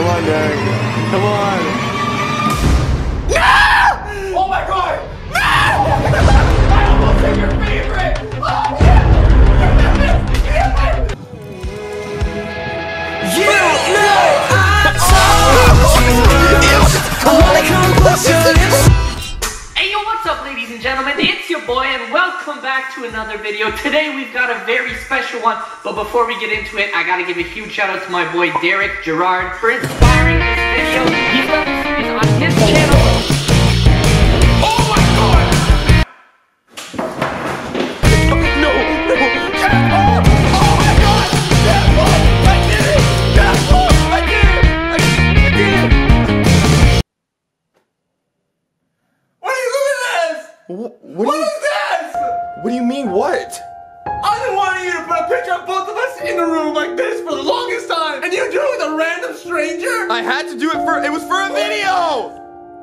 Come on, Derek. Come on. No! Oh my god! No! I almost hit your favorite! Oh yeah! You know I'm toxic. I'm Hey what's up ladies and gentlemen? It's your boy and welcome back to another video. Today we've got a very special one, but before we get into it, I gotta give a huge shout out to my boy Derek Gerard for inspiring this video. He's series on his channel. Picture of both of us in the room like this for the longest time, and you do it with a random stranger? I had to do it for, it was for a video!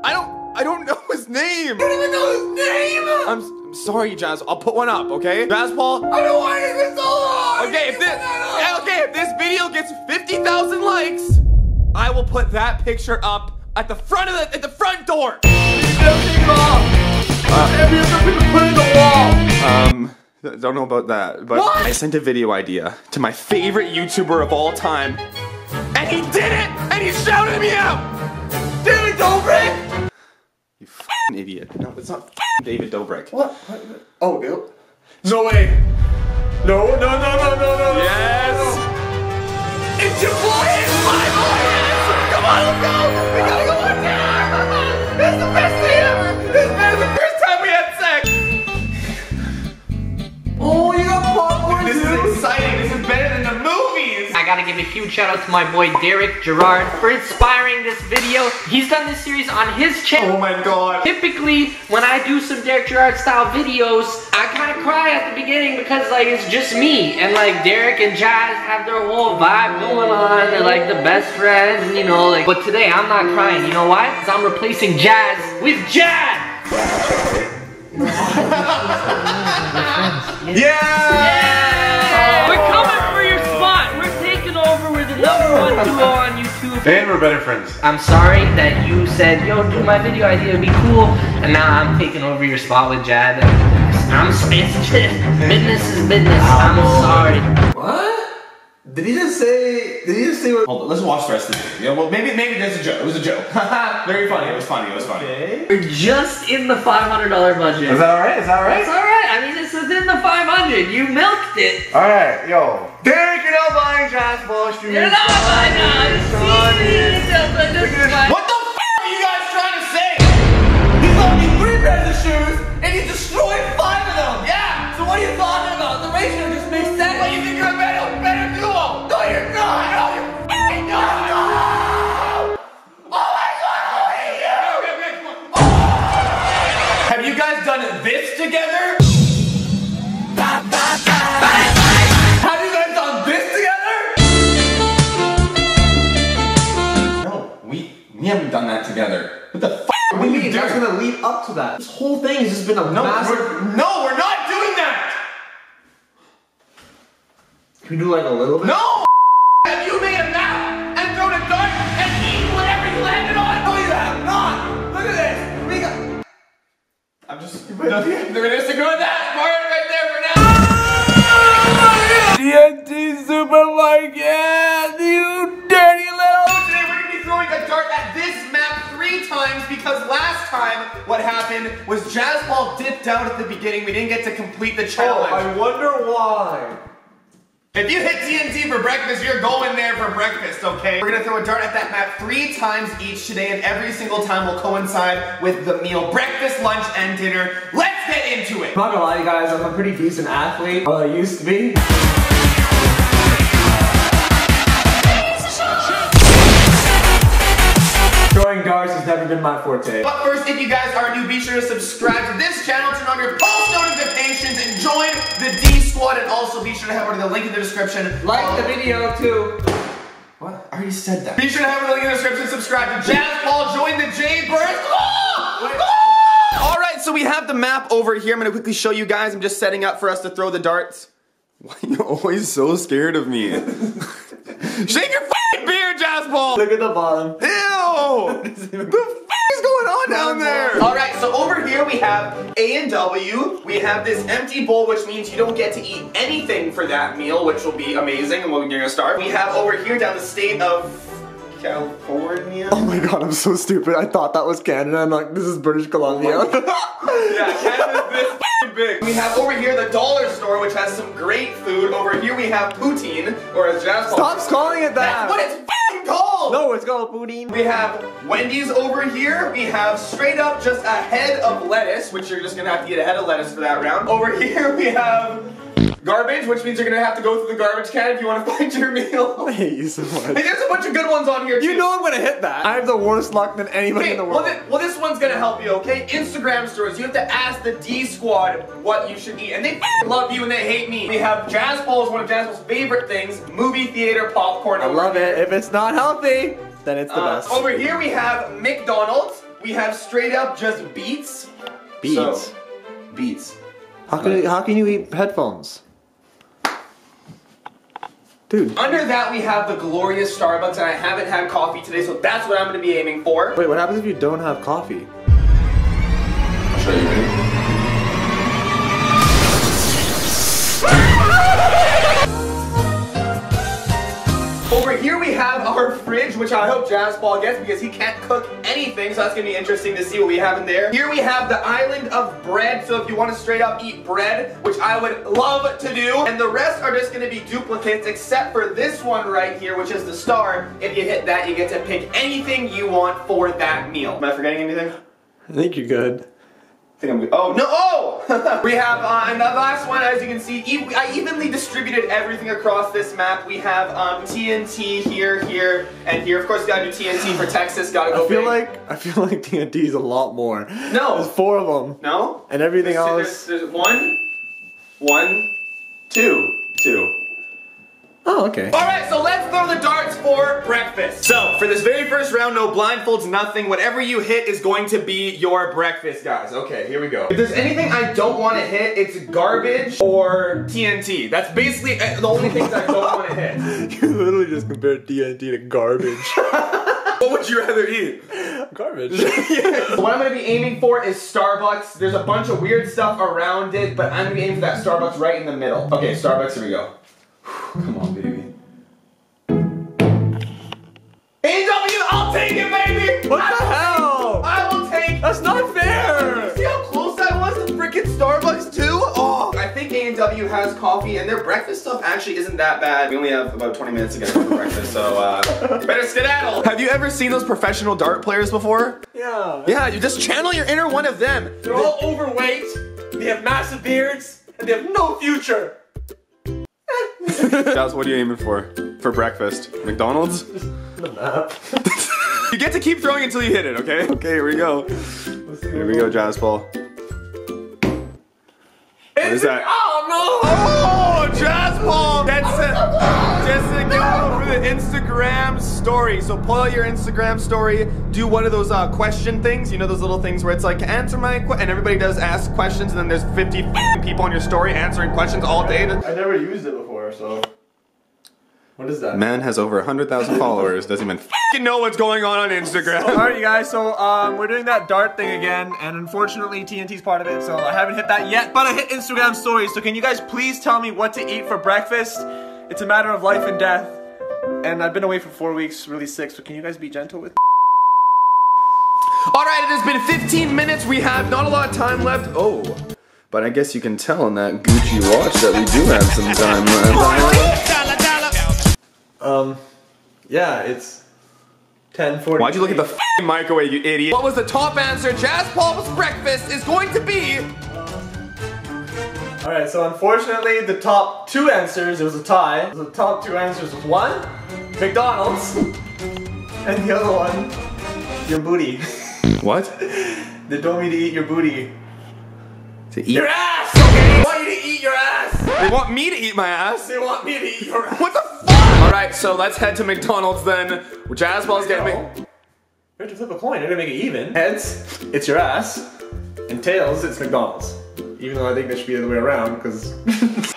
I don't, I don't know his name! I don't even know his name! I'm, I'm sorry, Jazz. I'll put one up, okay? Jaspal? I've been wanting this so long! Okay, if You this, put that yeah, up. okay, if this video gets 50,000 likes, I will put that picture up at the front of the, at the front door! Never take it off. Have you ever been put in the wall? Um, don't know about that, but What? I sent a video idea to my favorite YouTuber of all time, and he did it, and he shouted me out. David Dobrik? You f***ing idiot! No, it's not f***ing David Dobrik. What? what? Oh, Bill? No way. No, no, no, no, no, no. Yes. It's your boy. It's my boy. Yes. Come on, let's go. We gotta go on now. The best day ever. This gotta give a huge shout out to my boy Derek Gerard for inspiring this video. He's done this series on his channel. Oh my god. Typically, when I do some Derek Gerard style videos, I kind of cry at the beginning because like it's just me and like Derek and Jazz have their whole vibe going on. They're like the best friends, and you know. Like, but today I'm not crying. You know why? Because I'm replacing Jazz with Jad. Yeah. On YouTube. And we're better friends. I'm sorry that you said, yo, do my video idea, it'd be cool, and now I'm taking over your spot with Jad. I'm sorry, it's business is business. I'm sorry. What? Did he just say? Did he just say? What? Hold on, let's watch the rest of the video. Yeah, well, maybe maybe that's a joke. It was a joke. Very funny. It was funny. It was funny. Okay. We're just in the $500 budget. Is that alright? Is that all right? It's alright? alright, I mean, it's within the 500. You milked it. Alright, yo. Derek, you're not buying Jaspal shoes. You're not buying it. What the together. What the f What do you mean? That's gonna lead up to that. This whole thing has just been a No, massive. we're, no, we're not doing that. Can we do like a little bit? No. Have you made a map and thrown a dart and eaten whatever you landed on? No, you have not. Look at this. We got. I'm just. We're just Dipped out at the beginning. We didn't get to complete the Oh, challenge. I wonder why. If you hit T&T for breakfast, you're going there for breakfast, okay? We're gonna throw a dart at that map three times each today, and every single time will coincide with the meal breakfast, lunch, and dinner. Let's get into it! I'm not gonna lie, you guys. I'm a pretty decent athlete. Well, I used to be. Throwing darts has never been my forte. But first, if you guys are new, be sure to subscribe to this channel, turn on your post notifications, and join the D Squad. And also be sure to head over to the link in the description. Like the video too. What? I already said that. Be sure to head over to the link in the description, subscribe to Jaspal, join the Jade Burst. All right, so we have the map over here. I'm gonna quickly show you guys. I'm just setting up for us to throw the darts. Why are you always so scared of me? Shake your f***ing beard, Jazz Jaspal. Look at the bottom. Ew! the f is going on down there? All right, so over here we have A and W. We have this empty bowl, which means you don't get to eat anything for that meal, which will be amazing, and we're gonna start. We have over here down the state of California. Oh my god, I'm so stupid. I thought that was Canada. I'm like, this is British Columbia. Yeah, Canada's this f***ing big. We have over here the dollar store, which has some great food. Over here we have poutine, or as Jazz calls Stop calling it that. That's what it's No, it's called poutine. We have Wendy's over here. We have straight up just a head of lettuce, which you're just gonna have to get a head of lettuce for that round. Over here we have garbage, which means you're gonna have to go through the garbage can if you want to find your meal. I hate you so Hey, much. there's a bunch of good ones on here too. You know I'm gonna hit that. I have the worst luck than anybody Okay, in the well, world. well, this one's gonna help you, okay? Instagram stories. You have to ask the D Squad what you should eat, and they love you and they hate me. We have Jaspal is one of Jaspal's favorite things: movie theater popcorn. I love it. If it's not healthy, then it's the Uh, best. over here we have McDonald's. We have straight up just Beats. Beats. So, beats. how can you, how can you eat headphones? Dude. Under that we have the glorious Starbucks, and I haven't had coffee today, so that's what I'm gonna be aiming for. Wait, what happens if you don't have coffee? Over here we have our fridge, which I hope Jaspal gets because he can't cook anything, so that's gonna be interesting to see what we have in there. Here we have the island of bread, so if you want to straight up eat bread, which I would love to do, and the rest are just gonna be duplicates, except for this one right here, which is the star. If you hit that, you get to pick anything you want for that meal. Am I forgetting anything? I think you're good. I think I'm. Oh, no, oh! we have, uh, and the last one, as you can see, e I evenly distributed everything across this map. We have um, T&T here, here, and here. Of course, gotta do T&T for Texas, gotta go I feel big. like I feel like T&T is a lot more. No. There's four of them. No? And everything There's, else. there's, there's one, one, two, two. Oh, okay. Alright, so let's throw the darts for breakfast. So, for this very first round, no blindfolds, nothing. Whatever you hit is going to be your breakfast, guys. Okay, here we go. If there's anything I don't want to hit, it's garbage or T&T. That's basically uh, the only things I don't want to hit. You literally just compared T&T to garbage. What would you rather eat? garbage. So what I'm gonna be aiming for is Starbucks. There's a bunch of weird stuff around it, but I'm gonna be aiming for that Starbucks right in the middle. Okay, Starbucks, here we go. Has coffee and their breakfast stuff actually isn't that bad. We only have about 20 minutes to get for breakfast, so uh, better skedaddle. Have you ever seen those professional dart players before? Yeah. Yeah, you just channel your inner one of them. They're all overweight. They have massive beards, and they have no future. That's what are you aiming for? For breakfast? McDonald's? You get to keep throwing until you hit it, okay? Okay, here we go. Here we go, Jaspal. What is that? Oh no! Oh, Jaspal! That's it. Just to go for the Instagram story. So pull out your Instagram story, do one of those uh, question things. You know those little things where it's like answer my que-, and everybody does ask questions, and then there's 50 people on your story answering questions all day. I never used it before, so. What is that? Man has over 100,000 followers. Doesn't even f***ing know what's going on on Instagram. Alright, you guys, so um, we're doing that dart thing again, and unfortunately T&T's part of it, so I haven't hit that yet, but I hit Instagram stories, so can you guys please tell me what to eat for breakfast? It's a matter of life and death, and I've been away for four weeks, really sick, so can you guys be gentle with All right, it has been 15 minutes. We have not a lot of time left. Oh, but I guess you can tell in that Gucci watch that we do have some time left. Um, yeah, it's 10:40. Why'd you look at the f***ing microwave, you idiot? What was the top answer? Jaspal's breakfast is going to be. Alright, so unfortunately, the top two answers, it was a tie. The top two answers was one, McDonald's, and the other one, your booty. What? they told me to eat your booty. To eat? Your ass! Okay! I want you to eat your ass! They want me to eat my ass. They want me to eat your ass. What the fuck? All right, so let's head to McDonald's then. Jaspal's getting me. We have to flip a coin. They're gonna make it even. Heads, it's your ass. And tails, it's McDonald's. Even though I think they should be the other way around, because.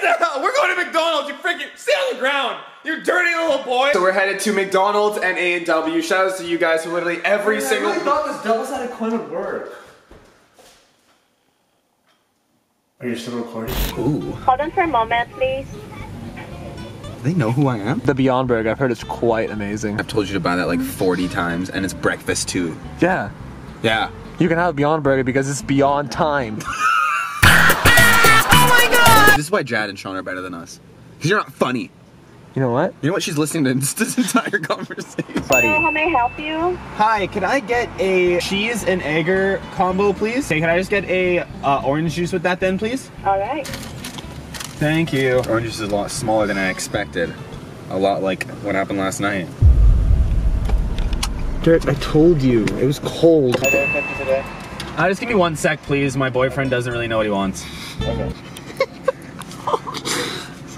Get the hell, we're going to McDonald's, you freaking, stay on the ground, you dirty little boy. So we're headed to McDonald's and A&W. Shout out to you guys for literally every single- I really thought this double-sided coin would work. Are you still recording? Ooh. Hold on for a moment, please. They know who I am? The Beyond Burger, I've heard it's quite amazing. I've told you to buy that like 40 times, and it's breakfast too. Yeah. Yeah. You can have Beyond Burger because it's beyond time. This is why Jad and Sean are better than us. Because you're not funny. You know what? You know what? She's listening to this, this entire conversation. Hello, how may I help you? Hi, can I get a cheese and egger combo, please? Hey, can I just get a uh, orange juice with that then, please? All right. Thank you. Orange juice is a lot smaller than I expected. A lot like what happened last night. Dirt, I told you. It was cold. Uh, just give me one sec, please. My boyfriend doesn't really know what he wants.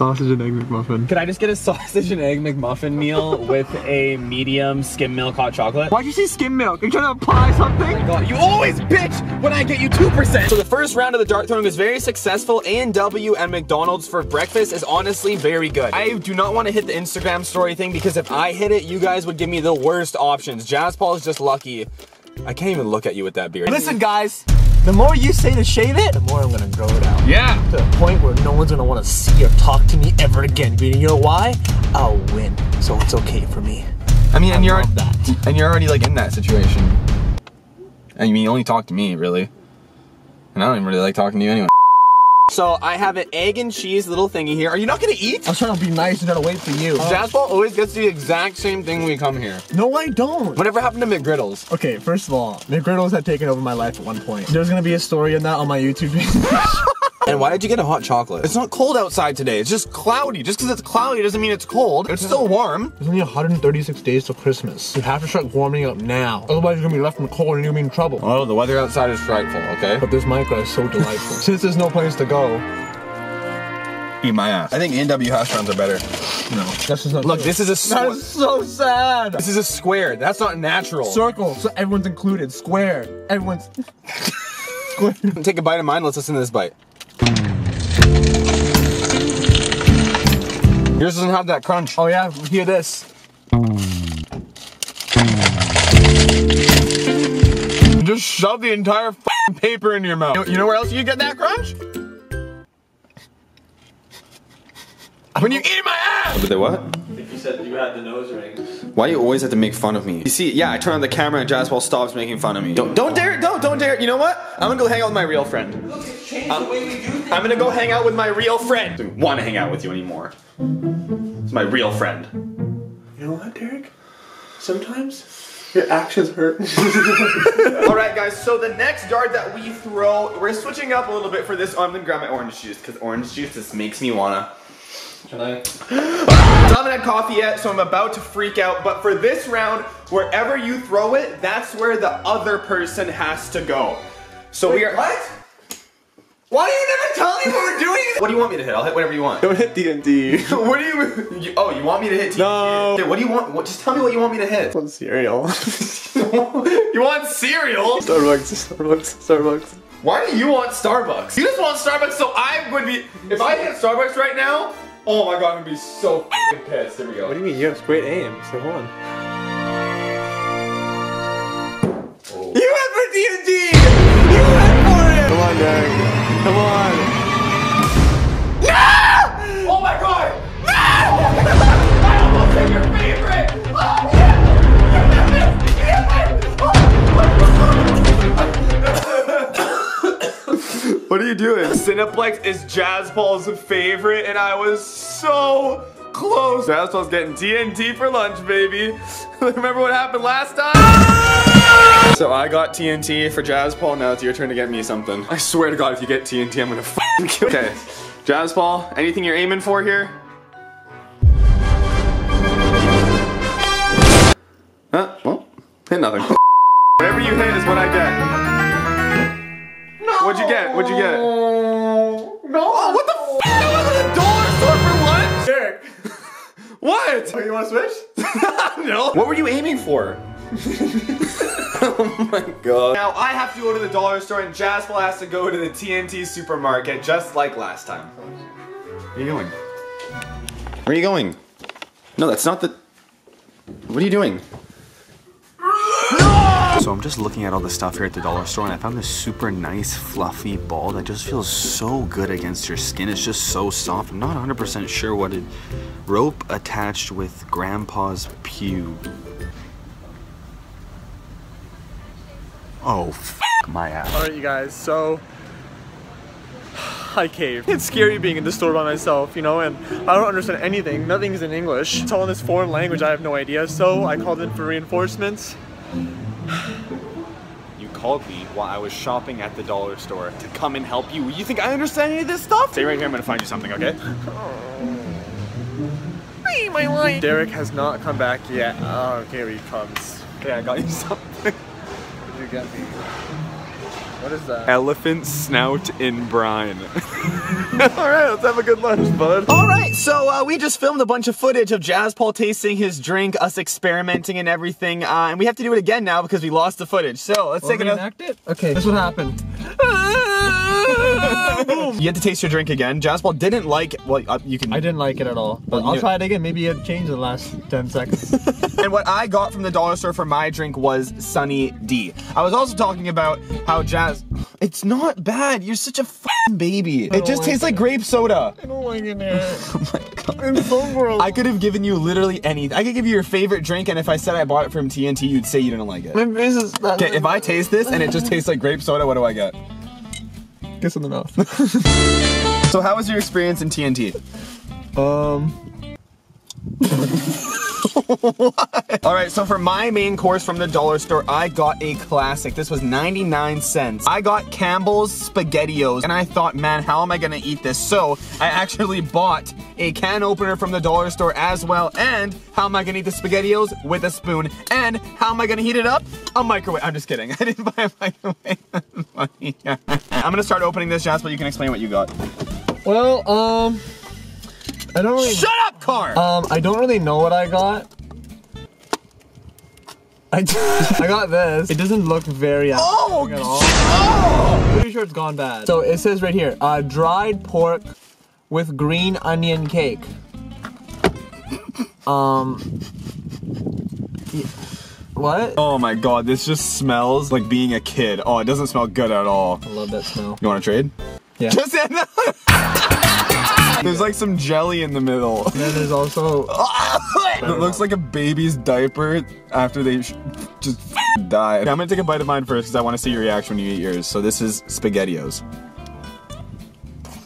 Sausage and egg McMuffin. Could I just get a sausage and egg McMuffin meal with a medium skim milk hot chocolate? Why'd you say skim milk? Are you trying to apply something? Oh God, you always bitch when I get you 2%. So the first round of the dart throwing was very successful. A&W and McDonald's for breakfast is honestly very good. I do not want to hit the Instagram story thing because if I hit it, you guys would give me the worst options. Jaspal is just lucky. I can't even look at you with that beard. Listen, guys. The more you say to shave it, the more I'm gonna grow it out. Yeah. To the point where no one's gonna wanna see or talk to me ever again. But you know why? I'll win. So it's okay for me. I mean, and I you're love that. and you're already like in that situation. And you mean you only talk to me, really. And I don't even really like talking to you anyway. So I have an egg and cheese little thingy here. Are you not gonna eat? I'm trying to be nice and trying to wait for you. Uh, Jaspal always gets the exact same thing when we come here. No, I don't. Whatever happened to McGriddles? Okay, first of all, McGriddles had taken over my life at one point. There's gonna be a story in that on my YouTube. And why did you get a hot chocolate? It's not cold outside today. It's just cloudy. Just because it's cloudy doesn't mean it's cold. It's still warm. There's only 136 days till Christmas. You have to start warming up now. Otherwise, you're gonna be left in the cold and you're gonna be in trouble. Oh, the weather outside is frightful, okay? But this Minecraft is so delightful. Since there's no place to go, Eat my ass. I think A&W hash browns are better. no. That's just not Look, true. this is a That square. is so sad. This is a square. That's not natural. Circle, so everyone's included. Square, everyone's. Square. Take a bite of mine. Let's listen to this bite. Yours doesn't have that crunch. Oh yeah, hear this. You just shove the entire f***ing paper in your mouth. You know, you know where else you get that crunch? When you eat my ass! But they what? If you said you had the nose rings. Why do you always have to make fun of me? You see, yeah, I turn on the camera and Jaspal stops making fun of me. Don't, don't dare, don't, don't dare. You know what? I'm gonna go hang out with my real friend. Um, I'm gonna go hang out with my real friend. I don't want to hang out with you anymore. It's my real friend. You know what, Derek? Sometimes your actions hurt. All right, guys. So the next dart that we throw, we're switching up a little bit for this. Oh, I'm gonna grab my orange juice because orange juice just makes me wanna. Can I? So I haven't had coffee yet, so I'm about to freak out. But for this round, wherever you throw it, that's where the other person has to go. So we are. What? Why do you never tell me what we're doing? what do you want me to hit? I'll hit whatever you want. Don't hit DND. what do you, you? Oh, you want me to hit? T&T? No. Okay, what do you want? What, just tell me what you want me to hit. Want cereal? you want cereal? Starbucks, Starbucks, Starbucks. Why do you want Starbucks? You just want Starbucks, so I would be. If I hit Starbucks right now, oh my god, I'm gonna be so f***ing pissed. Here we go. What do you mean? You have great aim. So hold on. Oh. You went for D&D! You Cineplex is Jaspal's favorite, and I was so close. Jaspal's getting T&T for lunch, baby. Remember what happened last time? So I got T&T for Jaspal. Now it's your turn to get me something. I swear to God, if you get T&T, I'm gonna f***ing kill you. Okay, Jaspal, anything you're aiming for here? Huh? Well, hit nothing. Whatever you hit is what I get. What'd you get? What'd you get? No. Oh, what the f? That was at a dollar store for lunch? Derek. What? Oh, you want to switch? no. What were you aiming for? oh my god. Now I have to go to the dollar store and Jaspal has to go to the T&T supermarket just like last time. Where are you going? Where are you going? No, that's not the. What are you doing? So I'm just looking at all the stuff here at the dollar store and I found this super nice fluffy ball that just feels so good against your skin. It's just so soft. I'm not 100% sure what it... Rope attached with grandpa's pew. Oh, my ass. Alright, you guys, so I caved. It's scary being in the store by myself, you know, and I don't understand anything. Nothing's in English. It's all in this foreign language, I have no idea. So I called in for reinforcements. You called me while I was shopping at the dollar store to come and help you. You think I understand any of this stuff? Stay right here, I'm gonna find you something, okay? Oh. Hey, my life. Derek has not come back yet. Oh, here he comes. Okay, I got you something. What did you get me? What is that? Elephant snout in brine. Alright, let's have a good lunch, bud. All right, so uh, we just filmed a bunch of footage of Jaspal tasting his drink, us experimenting and everything, uh, and we have to do it again now because we lost the footage. So let's take another. it? Okay, this is what happened. You had to taste your drink again. Jaspal didn't like. Well, uh, you can. I didn't like it at all, but I'll try it again. Maybe it changed in the last 10 seconds. And what I got from the dollar store for my drink was Sunny D. I was also talking about how Jazz. It's not bad. You're such a f***ing baby. It just like tastes like grape soda. I don't like it. Oh my god. It's so gross. I could have given you literally anything. I could give you your favorite drink, and if I said I bought it from T&T, you'd say you didn't like it. My face is Okay, if I taste this and it just tastes like grape soda, what do I get? Kiss in the mouth. So, how was your experience in T&T? um, All right, so for my main course from the dollar store, I got a classic. This was 99 cents. I got Campbell's SpaghettiOs, and I thought, man, how am I gonna eat this? So I actually bought a can opener from the dollar store as well. And how am I gonna eat the SpaghettiOs? With a spoon. And how am I gonna heat it up? A microwave. I'm just kidding. I didn't buy a microwave. I'm gonna start opening this, Jaspal. You can explain what you got. well, um, I don't really. Shut up, car! Um, I don't really know what I got. I, I got this. It doesn't look very Oh, appetizing at all. Pretty sure it's gone bad. So it says right here, uh, dried pork with green onion cake. Um. y- What? Oh my god, this just smells like being a kid. Oh, it doesn't smell good at all. I love that smell. You want to trade? Yeah. Just There's like some jelly in the middle. Then there's also it looks like a baby's diaper after they just die. I'm gonna take a bite of mine first because I want to see your reaction when you eat yours. So this is SpaghettiOs.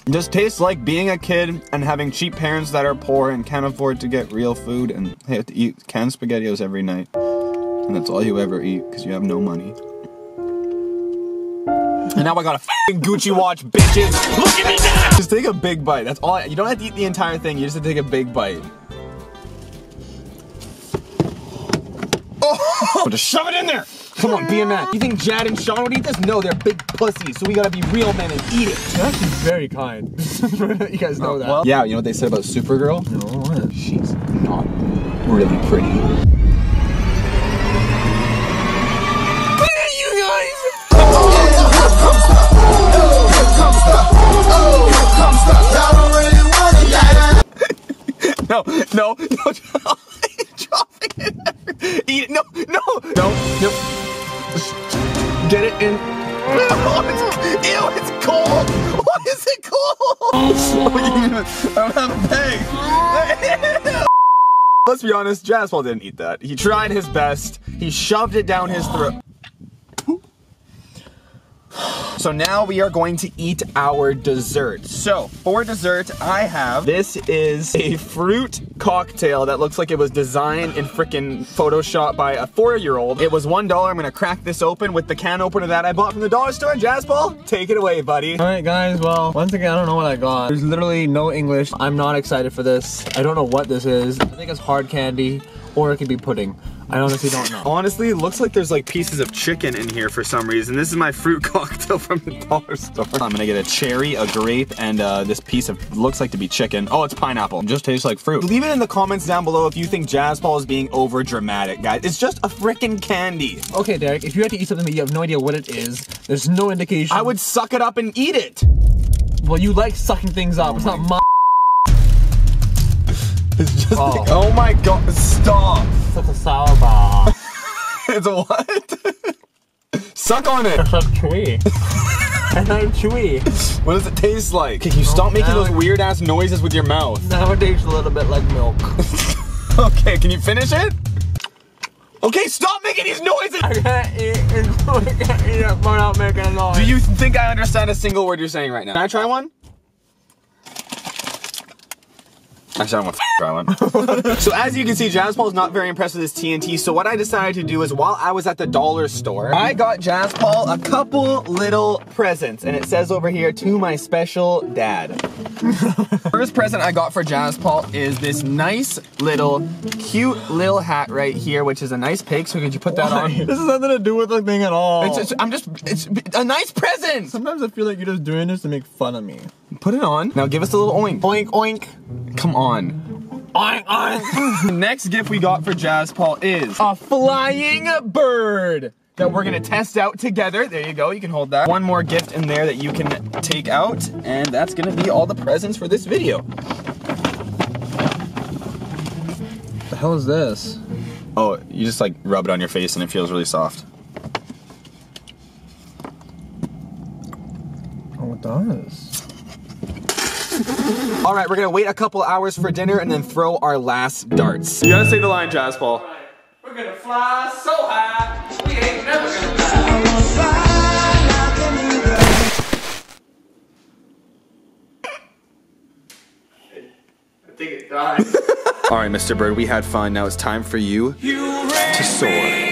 It just tastes like being a kid and having cheap parents that are poor and can't afford to get real food and they have to eat canned SpaghettiOs every night. And that's all you ever eat because you have no money. And now I got a fucking Gucci watch, bitches. Look at me now. Just take a big bite. That's all. You don't have to eat the entire thing. You just have to take a big bite. Oh, just shove it in there. Come on, be a man. You think Jad and Sean would eat this? No, they're big pussies. So we gotta be real men and eat it. You're actually very kind. you guys know uh, that. yeah, you know what they said about Supergirl? No, what? She's not really pretty. No, no, no. Dropping it. Eat it. No, no, no, no. Get it in. Oh, it's, ew, it's cold. Why is it cold? I don't have a bag. Let's be honest, Jaspal didn't eat that. He tried his best. He shoved it down his throat. So now we are going to eat our dessert. So for dessert, I have this is a fruit cocktail that looks like it was designed in frickin' Photoshop by a four-year-old. It was one dollar. I'm gonna crack this open with the can opener that I bought from the dollar store. Jaspal, take it away, buddy. Alright guys, well, once again, I don't know what I got. There's literally no English. I'm not excited for this. I don't know what this is. I think it's hard candy, or it could be pudding. I honestly don't know. Honestly, it looks like there's like pieces of chicken in here for some reason. This is my fruit cocktail from the dollar store. I'm gonna get a cherry, a grape, and uh, this piece of looks like to be chicken. Oh, it's pineapple. It just tastes like fruit. Leave it in the comments down below if you think Jaspal is being over dramatic, guys. It's just a freaking candy. Okay, Derek, if you had to eat something that you have no idea what it is, there's no indication. I would suck it up and eat it. Well, you like sucking things up. it's not my. It's Just oh. think- oh my god, stop. It's a sour ball. It's a what? Suck on it. It's like chewy. It's not chewy. What does it taste like? Can you stop making those weird ass noises with your mouth? Now it tastes a little bit like milk. Okay, can you finish it? Okay, stop making these noises! I can't eat it. I can't eat it without making a noise. Do you think I understand a single word you're saying right now? Can I try one? Actually, I don't want to try one. so as you can see, Jaspal's not very impressed with this T&T. So what I decided to do is while I was at the dollar store, I got Jaspal a couple little presents. And it says over here, to my special dad. First present I got for Jaspal is this nice little, cute little hat right here, which is a nice pig. So could you put that on? This has nothing to do with the thing at all. It's, it's- I'm just, it's a nice present. Sometimes I feel like you're just doing this to make fun of me. Put it on. Now give us a little oink. Oink oink. Come on. Oink oink. The next gift we got for Jaspal is a flying bird that we're gonna test out together. There you go, you can hold that. One more gift in there that you can take out, and that's gonna be all the presents for this video. the hell is this? Oh, you just like rub it on your face and it feels really soft. Oh, it does. All right, we're gonna wait a couple hours for dinner and then throw our last darts. You gotta say the line, Jaspal. We're gonna fly so high, we ain't never gonna die. I think it died. All right, Mr. Bird, we had fun. Now it's time for you to soar.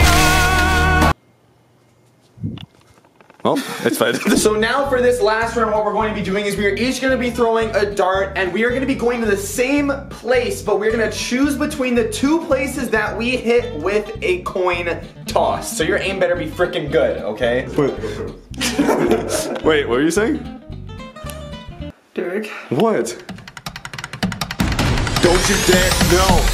Well, it's fine. so now for this last round, what we're going to be doing is we are each going to be throwing a dart, and we are going to be going to the same place, but we're going to choose between the two places that we hit with a coin toss. So your aim better be freaking good, okay? Wait, what are you saying? Derek. What? Don't you dare! No!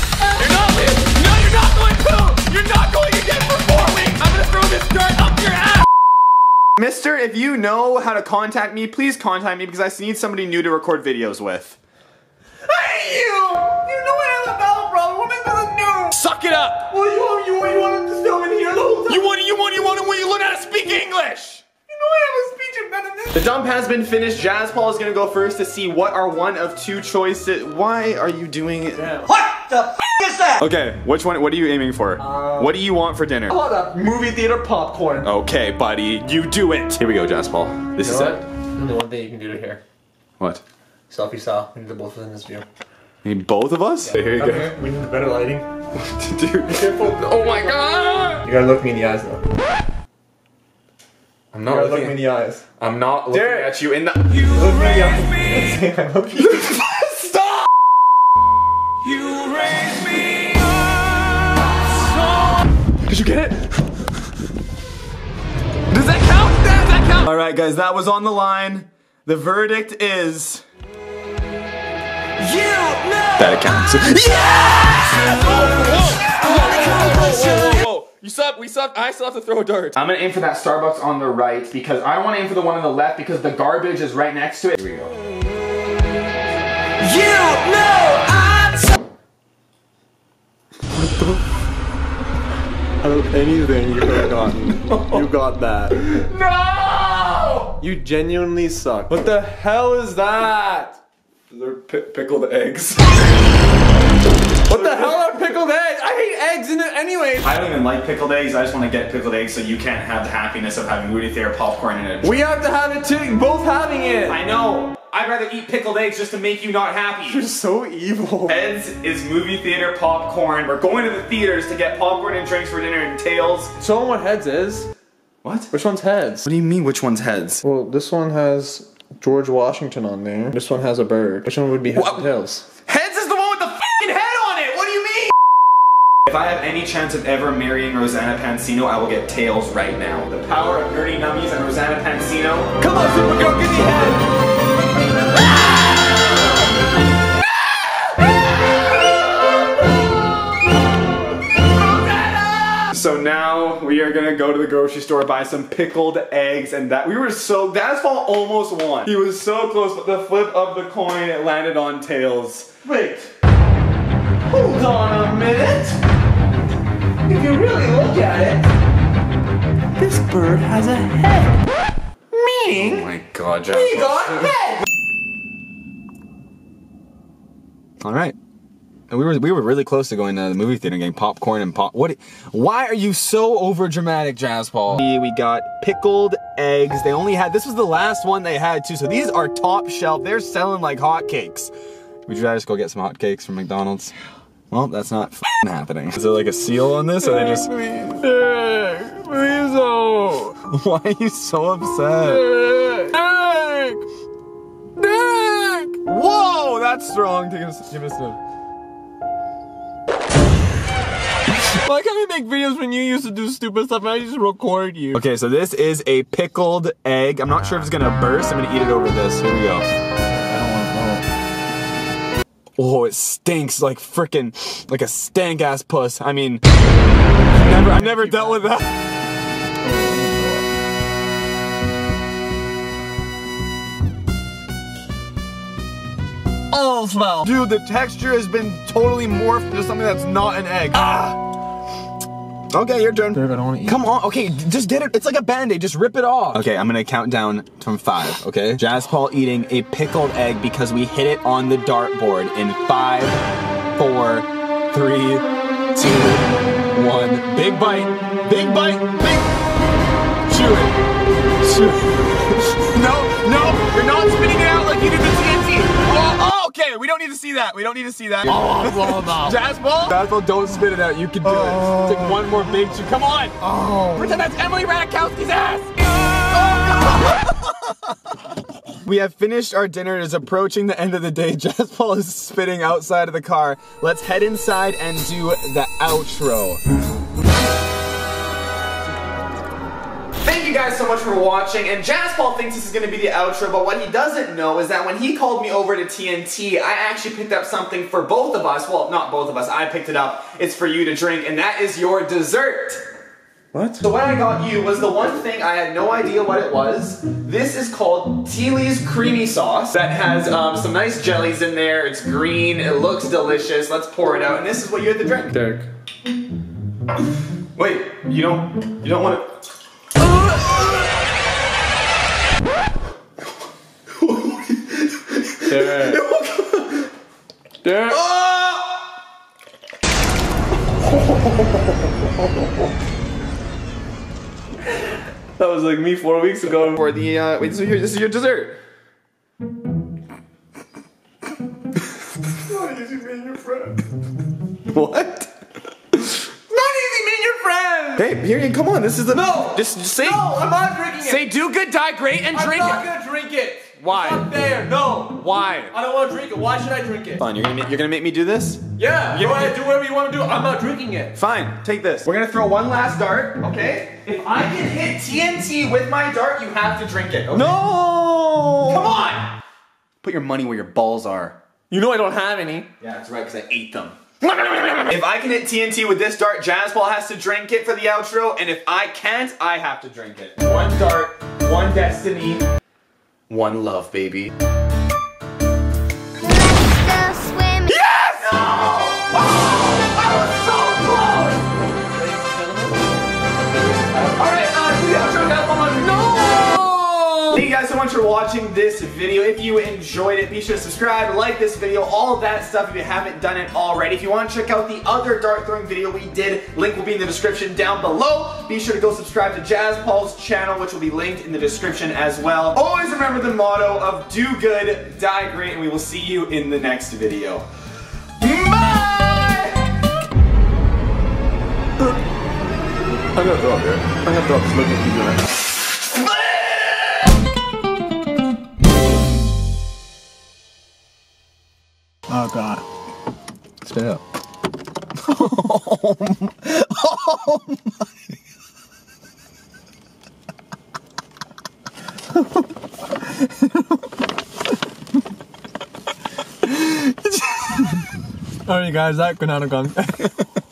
Mister, if you know how to contact me, please contact me because I need somebody new to record videos with. I hate you. You know I have a bowel problem. What am I gonna do? Suck it up! Well, you want you want you want to film in here the whole time. You want, you want, you want, you learn how to speak English! The dump has been finished. Jaspal is gonna go first to see what are one of two choices. Why are you doing it? What the f is that? Okay, which one? What are you aiming for? Uh, what do you want for dinner? I want a movie theater popcorn. Okay, buddy, you do it. Here we go, Jaspal. This is it. Only one thing you can do to here. What? Selfie style. We need the both of them in this view. You need both of us? Here you go. we need better lighting. Dude. Oh my god! You gotta look me in the eyes though. I'm not gotta look looking. me in the eyes. I'm not looking Derek. at you in the. Look me in the eyes. Say I love you. Stop! Did you get it? Does that count? Does that count? All right, guys, that was on the line. The verdict is. That it counts. Oh, whoa, you still have, we still have, I still have to throw a dart. I'm gonna aim for that Starbucks on the right because I want to aim for the one on the left because the garbage is right next to it. Here we go. You know I. What Out of anything you could have gotten, you got that. No! You genuinely suck. What the hell is that? They're pickled eggs. What the hell are pickled eggs? I hate eggs in it anyways. I don't even like pickled eggs. I just want to get pickled eggs so you can't have the happiness of having Woody Thayer popcorn in it. We have to have it too. Both having it. I know. I'd rather eat pickled eggs just to make you not happy. You're so evil. Heads is movie theater popcorn. We're going to the theaters to get popcorn and drinks for dinner and tails. Show them what heads is. What? Which one's heads? What do you mean which one's heads? Well, this one has George Washington on there. This one has a bird. Which one would be heads What? and tails? Heads is the one with the fucking head on it! What do you mean? If I have any chance of ever marrying Rosanna Pansino, I will get tails right now. The power of nerdy nummies and Rosanna Pansino. Come on, Supergirl, give me head. So now we are gonna go to the grocery store, buy some pickled eggs, and that we were so that's fall almost won. He was so close, but the flip of the coin it landed on tails. Wait. Hold on a minute. If you really look at it, this bird has a head. Meaning, Oh my god, he Jaspal. got head. All right. And we were we were really close to going to the movie theater and getting popcorn and pop. What? Why are you so over dramatic, Jaspal? We we got pickled eggs. They only had this was the last one they had too. So these are top shelf. They're selling like hotcakes. Would you rather just go get some hotcakes from McDonald's? Well, that's not f***ing happening. Is there like a seal on this, or they just? Please, please, oh. Why are you so upset? Derek, Derek. Whoa, that's strong. Give us, give us some. Why can't we make videos when you used to do stupid stuff and I just record you? Okay, so this is a pickled egg. I'm not sure if it's gonna burst. I'm gonna eat it over this. Here we go. Oh, it stinks like frickin' like a stank ass puss. I mean, I've never, I've never dealt with that. Oh, smell. Dude, the texture has been totally morphed into something that's not an egg. Ah! Okay, your turn. I don't want to eat. Come on, okay, just get it. It's like a band-aid, just rip it off. Okay, I'm gonna count down from five, okay? Jaspal eating a pickled egg because we hit it on the dartboard in five, four, three, two, one. Big bite, big bite, big. Chew it. Chew it. Okay, we don't need to see that. We don't need to see that. Oh, Jaspal? Jazz Paul, don't spit it out. You can do it. Oh. Take one more big chew. Come on. Oh. Pretend that's Emily Ratajkowski's ass. We have finished our dinner. It is approaching the end of the day. Jaspal is spitting outside of the car. Let's head inside and do the outro. You guys so much for watching, and Jaspal thinks this is going to be the outro, but what he doesn't know is that when he called me over to T&T, I actually picked up something for both of us. Well, not both of us, I picked it up. It's for you to drink, and that is your dessert. What? So what I got you was the one thing I had no idea what it was. This is called Teely's Creamy Sauce that has um, some nice jellies in there. It's green, it looks delicious. Let's pour it out, and this is what you have to drink. Derek. Wait, you don't, you don't want to... Derek. Derek. That was like me four weeks ago. For the, uh, wait, so here, this is your dessert. What? Not easy being your friend. Hey, here you come on. This is the No. Just, just say. No, I'm not drinking it. Say do good, die great, and I'm drink it. I'm not gonna drink it. Why? It's not there. No. Why? I don't want to drink it. Why should I drink it? Fine. You're gonna you're gonna make me do this. Yeah. You- Go ahead. Do whatever you want to do. I'm not drinking it. Fine. Take this. We're gonna throw one last dart. Okay. If I can hit T&T with my dart, you have to drink it. Okay? No! Come on. Put your money where your balls are. You know I don't have any. Yeah, that's right, because I ate them. If I can hit T&T with this dart, Jaspal has to drink it for the outro, and if I can't, I have to drink it. One dart, one destiny, one love, baby. Thank you guys so much for watching this video. If you enjoyed it, be sure to subscribe, like this video, all that stuff if you haven't done it already. If you want to check out the other dart throwing video we did, link will be in the description down below. Be sure to go subscribe to Jaspal's channel, which will be linked in the description as well. Always remember the motto of do good, die great, and we will see you in the next video. Bye! I'm gonna throw up, I'm gonna looking at you doing Oh god. Spit it out. Alright guys, that have gone